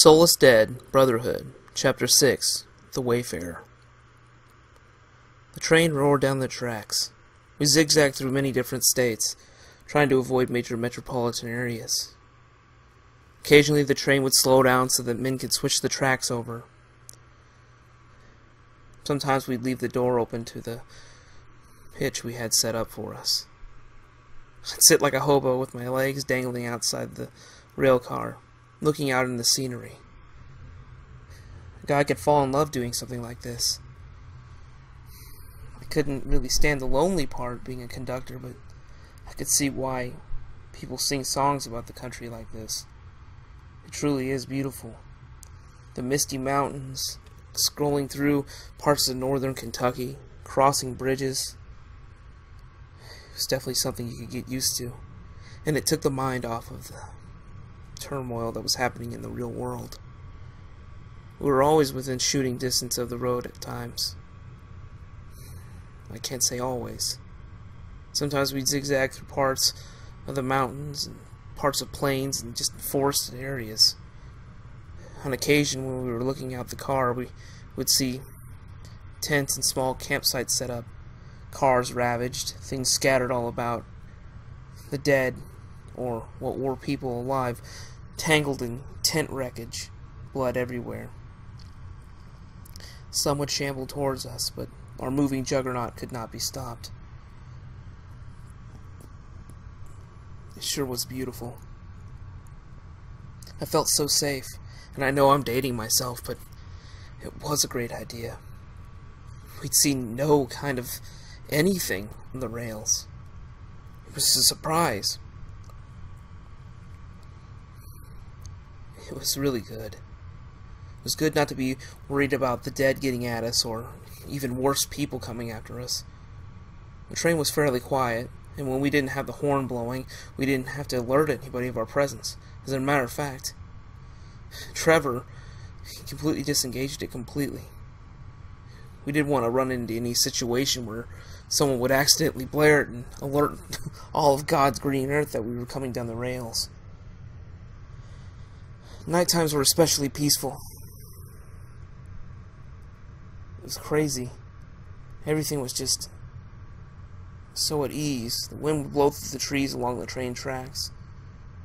Soulless Dead, Brotherhood, Chapter 6 The Wayfarer. The train roared down the tracks. We zigzagged through many different states, trying to avoid major metropolitan areas. Occasionally, the train would slow down so that men could switch the tracks over. Sometimes we'd leave the door open to the pitch we had set up for us. I'd sit like a hobo with my legs dangling outside the rail car, looking out in the scenery. A guy could fall in love doing something like this. I couldn't really stand the lonely part being a conductor, but I could see why people sing songs about the country like this. It truly is beautiful. The misty mountains, scrolling through parts of northern Kentucky, crossing bridges. It was definitely something you could get used to, and it took the mind off of the turmoil that was happening in the real world. We were always within shooting distance of the road at times. I can't say always. Sometimes we'd zigzag through parts of the mountains and parts of plains and just forested areas. On occasion, when we were looking out the car, we would see tents and small campsites set up, cars ravaged, things scattered all about, the dead, or what were people alive, tangled in tent wreckage, blood everywhere. Some would shamble towards us, but our moving juggernaut could not be stopped. It sure was beautiful. I felt so safe, and I know I'm dating myself, but it was a great idea. We'd seen no kind of anything on the rails. It was a surprise. It was really good. It was good not to be worried about the dead getting at us or even worse people coming after us. The train was fairly quiet, and when we didn't have the horn blowing, we didn't have to alert anybody of our presence. As a matter of fact, Trevor completely disengaged it completely. We didn't want to run into any situation where someone would accidentally blare it and alert all of God's green earth that we were coming down the rails. Night times were especially peaceful. It was crazy. Everything was just so at ease. The wind would blow through the trees along the train tracks.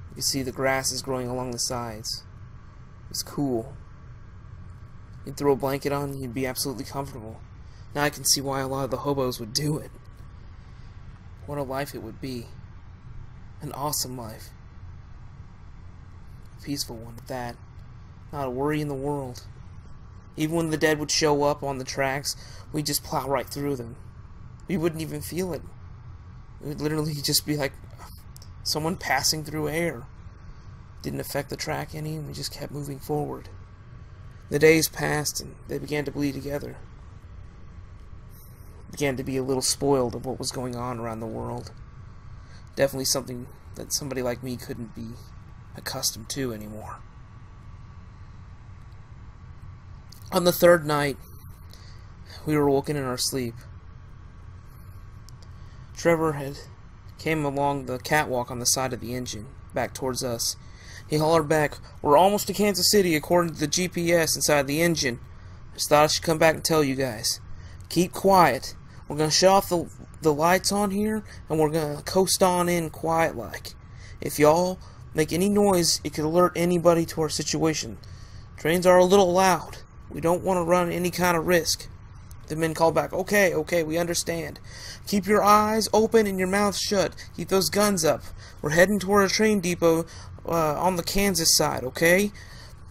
You could see the grasses growing along the sides. It was cool. You'd throw a blanket on, you'd be absolutely comfortable. Now I can see why a lot of the hobos would do it. What a life it would be. An awesome life. Peaceful one at that. Not a worry in the world. Even when the dead would show up on the tracks, we'd just plow right through them. We wouldn't even feel it. It would literally just be like someone passing through air. Didn't affect the track any, and we just kept moving forward. The days passed, and they began to bleed together. Began to be a little spoiled of what was going on around the world. Definitely something that somebody like me couldn't be accustomed to anymore. On the third night, we were woken in our sleep. Trevor had came along the catwalk on the side of the engine, back towards us. He hollered back, We're almost to Kansas City according to the GPS inside the engine. Just thought I should come back and tell you guys. Keep quiet. We're gonna shut off the, the lights on here, and we're gonna coast on in quiet like. If y'all make any noise, it could alert anybody to our situation. Trains are a little loud. We don't want to run any kind of risk. The men called back, Okay, okay, we understand. Keep your eyes open and your mouth shut. Keep those guns up. We're heading toward a train depot uh, on the Kansas side, okay?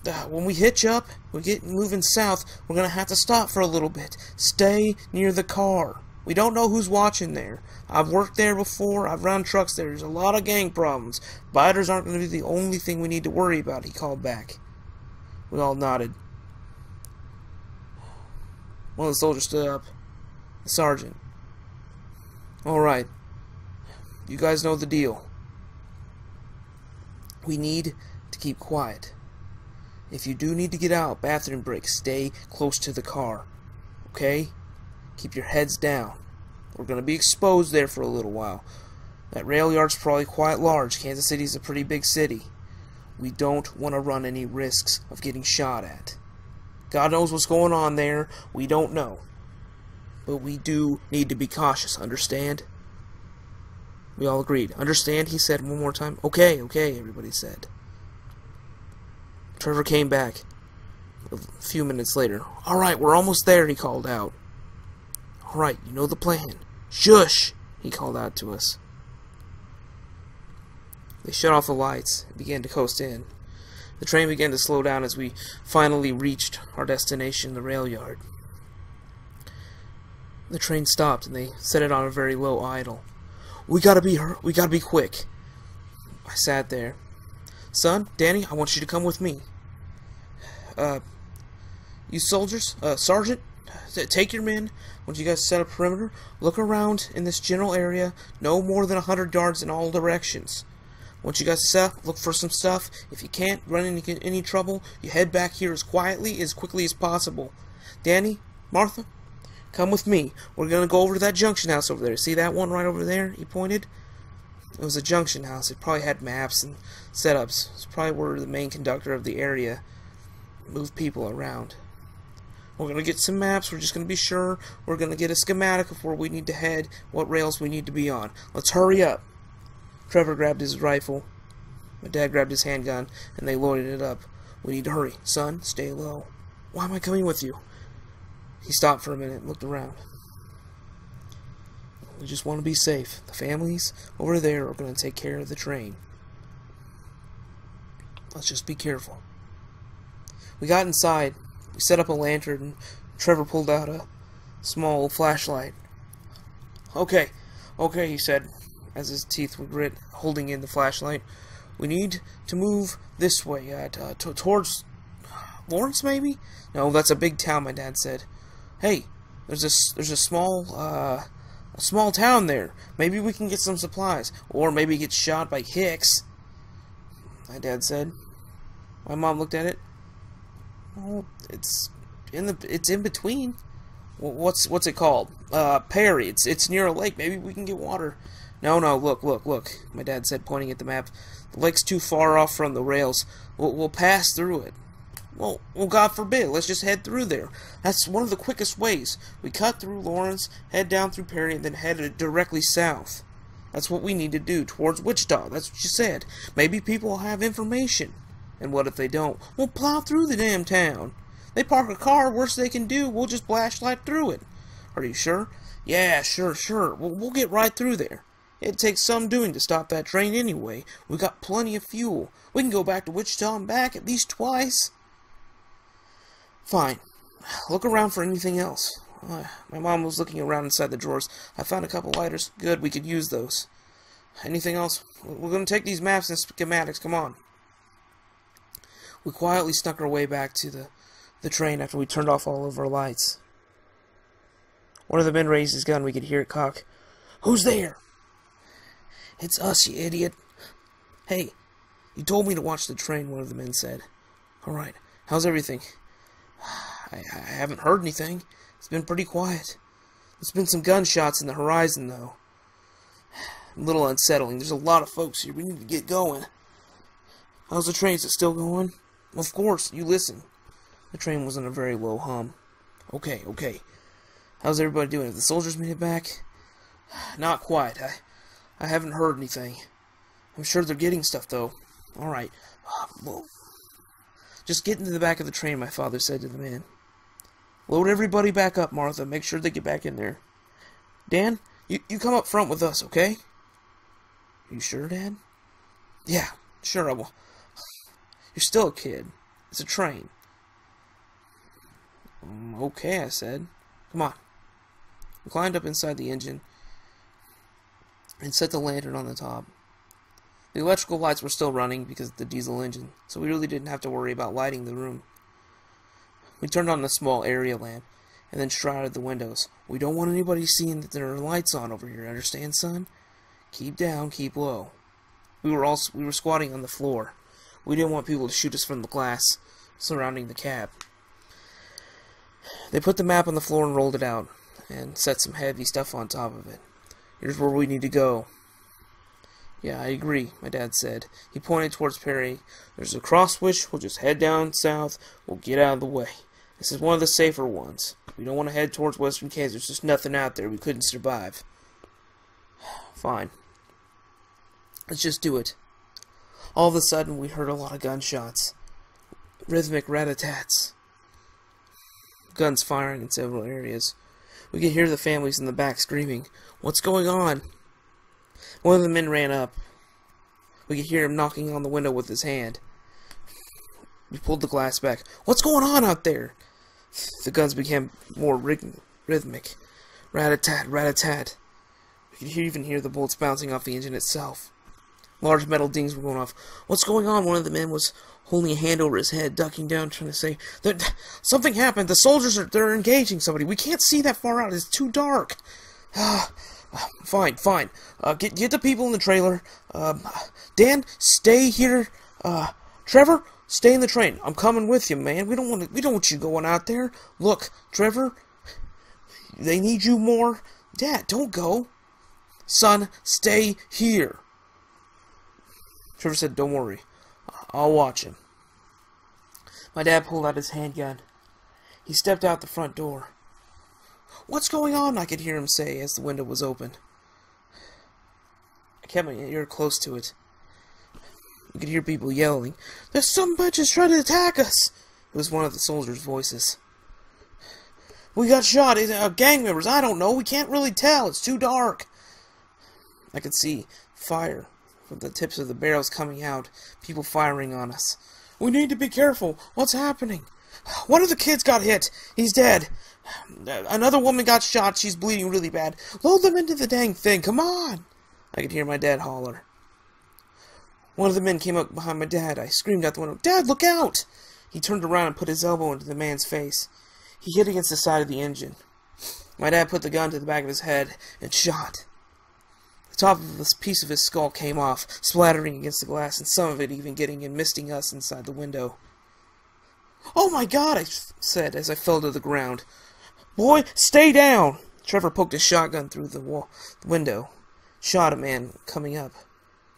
Uh, when we hitch up, we get moving south, we're gonna have to stop for a little bit. Stay near the car. We don't know who's watching there. I've worked there before. I've run trucks there. There's a lot of gang problems. Biters aren't going to be the only thing we need to worry about, he called back. We all nodded. One of the soldiers stood up. The sergeant. All right. You guys know the deal. We need to keep quiet. If you do need to get out, bathroom break, stay close to the car. Okay? Keep your heads down. We're going to be exposed there for a little while. That rail yard's probably quite large. Kansas City's a pretty big city. We don't want to run any risks of getting shot at. God knows what's going on there. We don't know. But we do need to be cautious, understand? We all agreed. Understand, he said one more time. Okay, okay, everybody said. Trevor came back a few minutes later. Alright, we're almost there, he called out. Alright, you know the plan. Shush, he called out to us. They shut off the lights and began to coast in. The train began to slow down as we finally reached our destination, the rail yard. The train stopped and they set it on a very low idle. We gotta be we gotta be quick. I sat there. Son, Danny, I want you to come with me. Uh, you soldiers, uh, sergeant, take your men. Once you guys set a perimeter, look around in this general area, no more than a hundred yards in all directions. Once you guys set up, look for some stuff. If you can't run into any trouble, you head back here as quietly, as quickly as possible. Danny, Martha, come with me. We're going to go over to that junction house over there. See that one right over there? He pointed. It was a junction house. It probably had maps and setups. It's probably where the main conductor of the area moved people around. We're going to get some maps. We're just going to be sure. We're going to get a schematic of where we need to head, what rails we need to be on. Let's hurry up. Trevor grabbed his rifle. My dad grabbed his handgun, and they loaded it up. We need to hurry. Son, stay low. Why am I coming with you? He stopped for a minute and looked around. We just want to be safe. The families over there are going to take care of the train. Let's just be careful. We got inside. We set up a lantern, and Trevor pulled out a small flashlight. Okay, okay, he said as his teeth would grit, holding in the flashlight. We need to move this way, uh, towards Lawrence, maybe? No, that's a big town, my dad said. Hey, there's a, there's a small, uh, a small town there. Maybe we can get some supplies. Or maybe get shot by Hicks. My dad said. My mom looked at it. Oh, it's in the, it's in between. What's, what's it called? Uh, Perry. It's, it's near a lake. Maybe we can get water. No, no, look, look, look, my dad said, pointing at the map. The lake's too far off from the rails. We'll, we'll pass through it. Well, well, God forbid, let's just head through there. That's one of the quickest ways. We cut through Lawrence, head down through Perry, and then head directly south. That's what we need to do, towards Wichita. That's what you said. Maybe people will have information. And what if they don't? We'll plow through the damn town. They park a car, worst they can do, we'll just blast right through it. Are you sure? Yeah, sure, sure. We'll, we'll get right through there. It takes some doing to stop that train anyway. We got plenty of fuel. We can go back to Wichita and back at least twice. Fine. Look around for anything else. Uh, my mom was looking around inside the drawers. I found a couple lighters. Good, we could use those. Anything else? We're going to take these maps and schematics. Come on. We quietly snuck our way back to the, the train after we turned off all of our lights. One of the men raised his gun. We could hear it cock. Who's there? It's us, you idiot. Hey, you told me to watch the train, one of the men said. All right, how's everything? I, I haven't heard anything. It's been pretty quiet. There's been some gunshots in the horizon, though. A little unsettling. There's a lot of folks here. We need to get going. How's the train? Is it still going? Of course. You listen. The train was in a very low hum. Okay, okay. How's everybody doing? Have the soldiers made it back? Not quite. I I haven't heard anything. I'm sure they're getting stuff, though. All right. Uh, well, just get into the back of the train, my father said to the man. Load everybody back up, Martha. Make sure they get back in there. Dan, you, you come up front with us, okay? You sure, Dad? Yeah, sure I will. You're still a kid. It's a train. Um, okay, I said. Come on. We climbed up inside the engine and set the lantern on the top. The electrical lights were still running because of the diesel engine, so we really didn't have to worry about lighting the room. We turned on the small area lamp and then shrouded the windows. We don't want anybody seeing that there are lights on over here, understand, son? Keep down, keep low. We were all we were squatting on the floor. We didn't want people to shoot us from the glass surrounding the cab. They put the map on the floor and rolled it out, and set some heavy stuff on top of it. Here's where we need to go. Yeah, I agree, my dad said. He pointed towards Perry. There's a cross switch. We'll just head down south. We'll get out of the way. This is one of the safer ones. We don't want to head towards Western Kansas. There's just nothing out there. We couldn't survive. Fine. Let's just do it. All of a sudden, we heard a lot of gunshots. Rhythmic rat-a-tats. Guns firing in several areas. We could hear the families in the back screaming, What's going on? One of the men ran up. We could hear him knocking on the window with his hand. We pulled the glass back. What's going on out there? The guns became more rhythmic. Rat-a-tat, rat-a-tat. We could even hear the bullets bouncing off the engine itself. Large metal dings were going off. What's going on? One of the men was holding a hand over his head, ducking down, trying to say, that Something happened. The soldiers are they're engaging somebody. We can't see that far out. It's too dark. fine, fine. Uh, get get the people in the trailer. Um, Dan, stay here. Uh, Trevor, stay in the train. I'm coming with you, man. We don't want to, we don't want you going out there. Look, Trevor, they need you more. Dad, don't go. Son, stay here. Trevor said, Don't worry. I'll watch him. My dad pulled out his handgun. He stepped out the front door. What's going on? I could hear him say as the window was open. I kept my ear close to it. You could hear people yelling, There's some bitches trying to attack us! It was one of the soldiers' voices. We got shot. Uh, gang members. I don't know. We can't really tell. It's too dark. I could see fire from the tips of the barrels coming out, people firing on us. We need to be careful. What's happening? One of the kids got hit. He's dead. Another woman got shot. She's bleeding really bad. Load them into the dang thing. Come on. I could hear my dad holler. One of the men came up behind my dad. I screamed out the window, Dad, look out! He turned around and put his elbow into the man's face. He hit against the side of the engine. My dad put the gun to the back of his head and shot top of this piece of his skull came off, splattering against the glass, and some of it even getting and misting us inside the window. Oh my god, I said as I fell to the ground. Boy, stay down! Trevor poked his shotgun through the, wall, the window. Shot a man coming up.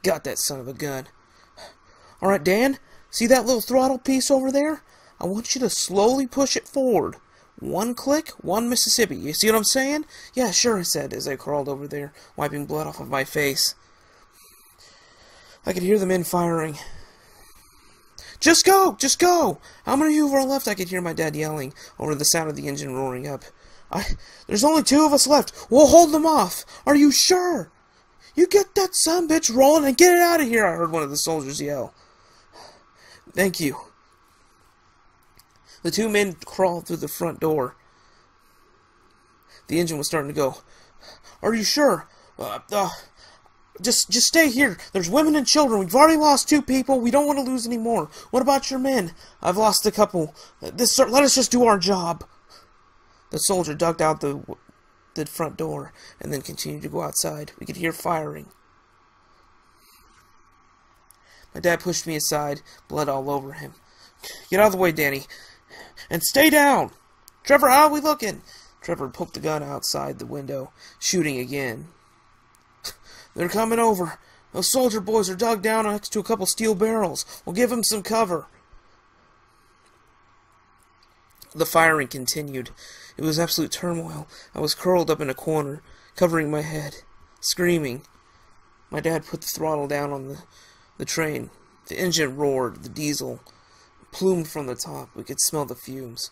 Got that son of a gun. Alright, Dan, see that little throttle piece over there? I want you to slowly push it forward. One click, one Mississippi. You see what I'm saying? Yeah, sure, I said as I crawled over there, wiping blood off of my face. I could hear the men firing. Just go! Just go! How many of you are left? I could hear my dad yelling over the sound of the engine roaring up. I, there's only two of us left. We'll hold them off. Are you sure? You get that son bitch rolling and get it out of here, I heard one of the soldiers yell. Thank you. The two men crawled through the front door. The engine was starting to go. Are you sure? Uh, uh, just, just stay here. There's women and children. We've already lost two people. We don't want to lose any more. What about your men? I've lost a couple. This, let us just do our job. The soldier ducked out the, the front door and then continued to go outside. We could hear firing. My dad pushed me aside, blood all over him. Get out of the way, Danny. And stay down! Trevor, how are we looking? Trevor poked the gun outside the window, shooting again. They're coming over. Those soldier boys are dug down next to a couple steel barrels. We'll give them some cover. The firing continued. It was absolute turmoil. I was curled up in a corner, covering my head, screaming. My dad put the throttle down on the, the train. The engine roared, the diesel plumed from the top. We could smell the fumes.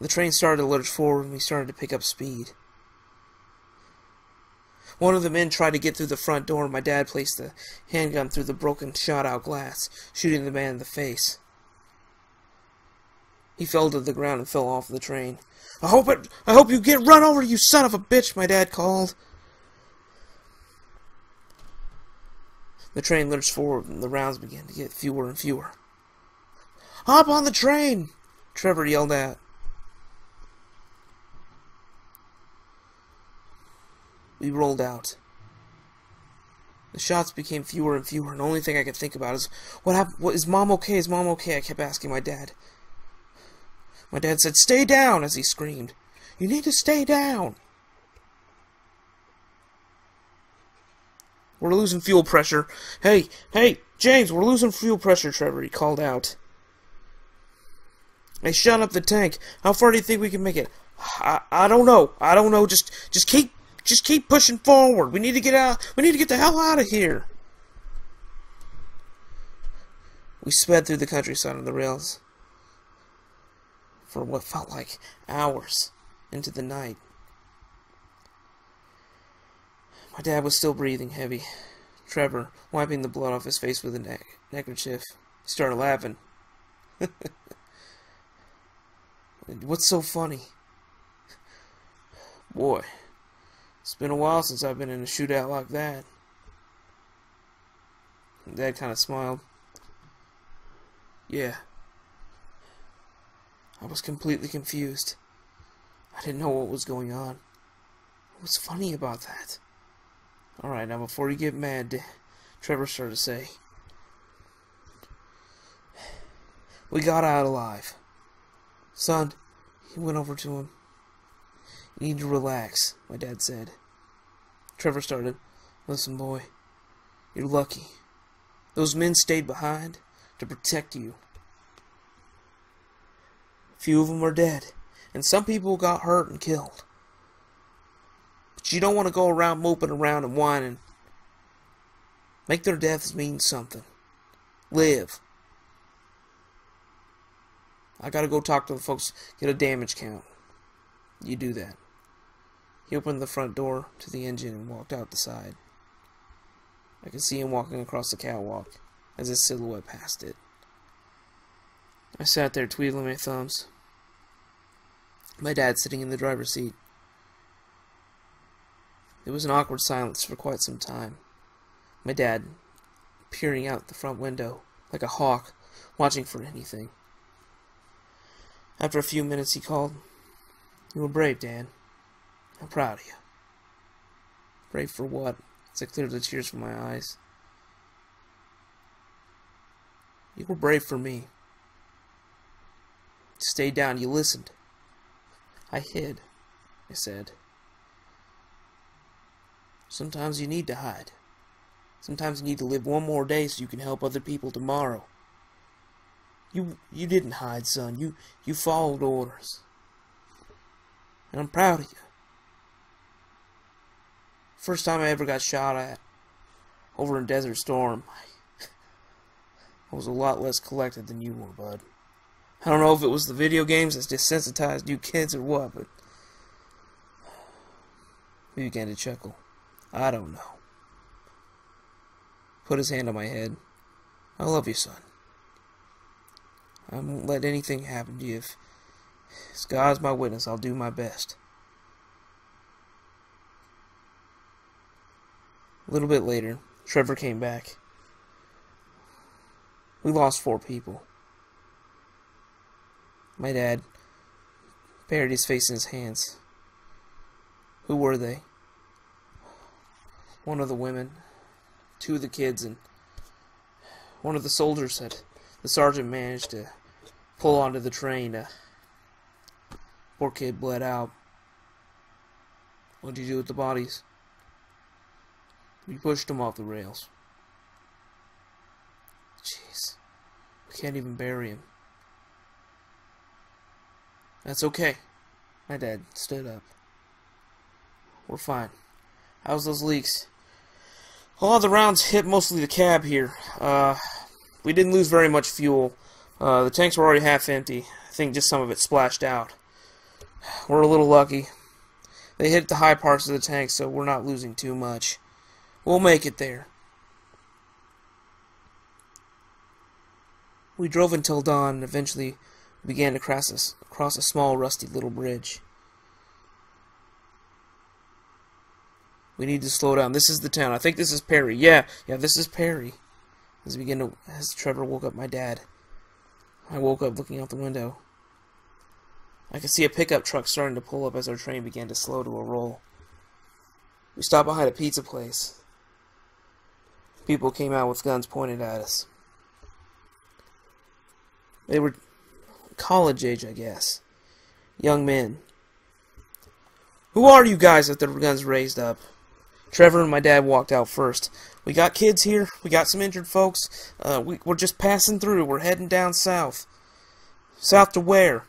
The train started to lurch forward and we started to pick up speed. One of the men tried to get through the front door and my dad placed the handgun through the broken shot-out glass, shooting the man in the face. He fell to the ground and fell off the train. I hope it I hope you get run over, you son of a bitch, my dad called. The train lurched forward and the rounds began to get fewer and fewer. Hop on the train! Trevor yelled out. We rolled out. The shots became fewer and fewer, and the only thing I could think about is, what happened? What, is mom okay? Is mom okay? I kept asking my dad. My dad said, stay down, as he screamed. You need to stay down. We're losing fuel pressure. Hey, hey, James, we're losing fuel pressure, Trevor, he called out. Hey, shut up the tank. How far do you think we can make it? I, I don't know. I don't know. Just just keep just keep pushing forward. We need to get out. We need to get the hell out of here. We sped through the countryside on the rails for what felt like hours into the night. My dad was still breathing heavy. Trevor, wiping the blood off his face with a neck neckerchief, started laughing. What's so funny? Boy, it's been a while since I've been in a shootout like that. Dad kind of smiled. Yeah. I was completely confused. I didn't know what was going on. What's funny about that? Alright, now before you get mad, Trevor started to say. We got out alive. Son, he went over to him. You need to relax, my dad said. Trevor started. Listen, boy, you're lucky. Those men stayed behind to protect you. Few of them are dead, and some people got hurt and killed. But you don't want to go around moping around and whining. Make their deaths mean something. Live. I gotta go talk to the folks, get a damage count. You do that. He opened the front door to the engine and walked out the side. I could see him walking across the catwalk as his silhouette passed it. I sat there twiddling my thumbs. My dad sitting in the driver's seat. There was an awkward silence for quite some time. My dad peering out the front window like a hawk, watching for anything. After a few minutes, he called, You were brave, Dan. I'm proud of you. Brave for what? As I cleared the tears from my eyes. You were brave for me. Stay down, you listened. I hid, I said. Sometimes you need to hide. Sometimes you need to live one more day so you can help other people tomorrow. You you didn't hide, son. You you followed orders. And I'm proud of you. First time I ever got shot at over in Desert Storm, I was a lot less collected than you were, bud. I don't know if it was the video games that desensitized you kids or what, but he began to chuckle. I don't know. Put his hand on my head. I love you, son. I won't let anything happen to you. If, if God's my witness, I'll do my best. A little bit later, Trevor came back. We lost four people. My dad buried his face in his hands. Who were they? One of the women, two of the kids, and one of the soldiers that the sergeant managed to pull onto the train. Uh, poor kid bled out. What'd you do with the bodies? We pushed them off the rails. Jeez. We can't even bury him. That's okay. My dad stood up. We're fine. How's those leaks? A lot of the rounds hit mostly the cab here. Uh, we didn't lose very much fuel. Uh, the tanks were already half empty. I think just some of it splashed out. We're a little lucky. They hit the high parts of the tank, so we're not losing too much. We'll make it there. We drove until dawn and eventually began to cross a, cross a small rusty little bridge. We need to slow down. This is the town. I think this is Perry. Yeah, yeah, this is Perry. As to, as Trevor woke up my dad. I woke up looking out the window. I could see a pickup truck starting to pull up as our train began to slow to a roll. We stopped behind a pizza place. People came out with guns pointed at us. They were college age, I guess. Young men. Who are you guys with their guns raised up? Trevor and my dad walked out first. We got kids here. We got some injured folks. Uh, we, we're just passing through. We're heading down south. South to where?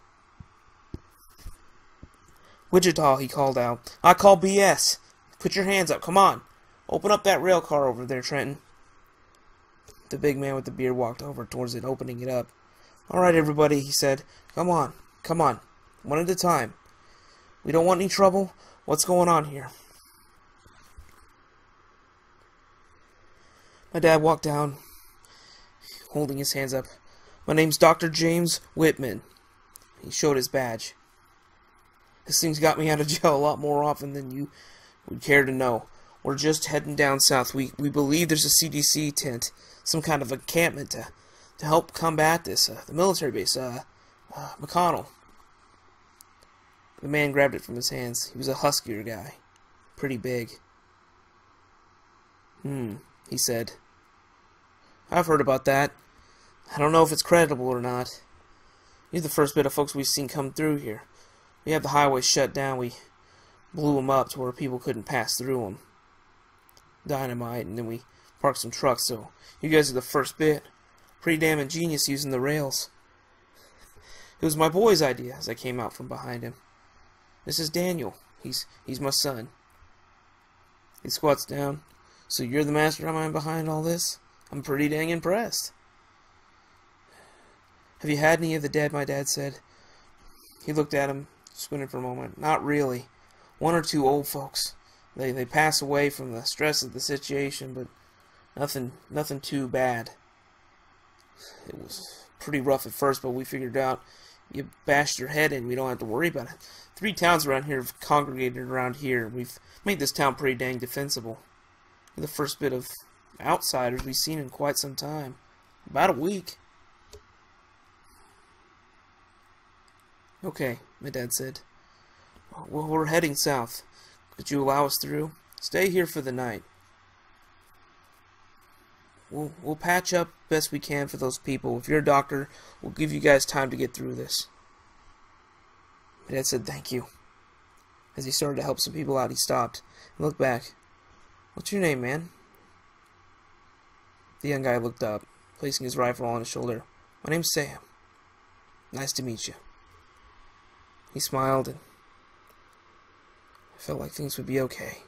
Wichita, he called out. I call BS. Put your hands up. Come on. Open up that rail car over there, Trenton. The big man with the beard walked over towards it, opening it up. All right, everybody, he said. Come on. Come on. One at a time. We don't want any trouble. What's going on here? My dad walked down, holding his hands up. My name's Dr. James Whitman. He showed his badge. This thing's got me out of jail a lot more often than you would care to know. We're just heading down south. We we believe there's a CDC tent, some kind of encampment to to help combat this. Uh, the military base. Uh, uh, McConnell. The man grabbed it from his hands. He was a huskier guy, pretty big. Hmm, he said. I've heard about that. I don't know if it's credible or not. You're the first bit of folks we've seen come through here. We have the highway shut down. We blew them up to where people couldn't pass through them. Dynamite, and then we parked some trucks, so you guys are the first bit. Pretty damn ingenious using the rails. It was my boy's idea as I came out from behind him. This is Daniel. He's he's my son. He squats down. So you're the mastermind behind all this? I'm pretty dang impressed. Have you had any of the dead? My dad said. He looked at him, squinted for a moment. Not really. One or two old folks. They they pass away from the stress of the situation, but nothing nothing too bad. It was pretty rough at first, but we figured out you bashed your head in, we don't have to worry about it. Three towns around here have congregated around here. We've made this town pretty dang defensible. The first bit of outsiders we've seen in quite some time. About a week. Okay, my dad said. Well, we're heading south. Could you allow us through? Stay here for the night. We'll, we'll patch up best we can for those people. If you're a doctor, we'll give you guys time to get through this. My dad said thank you. As he started to help some people out, he stopped and looked back. What's your name, man? The young guy looked up, placing his rifle on his shoulder. My name's Sam. Nice to meet you. He smiled and I felt like things would be okay.